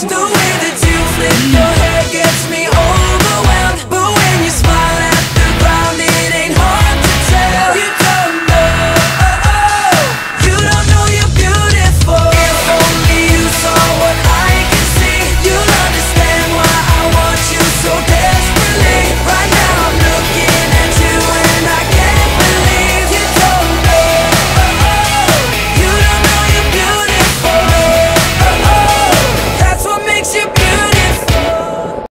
No. do it.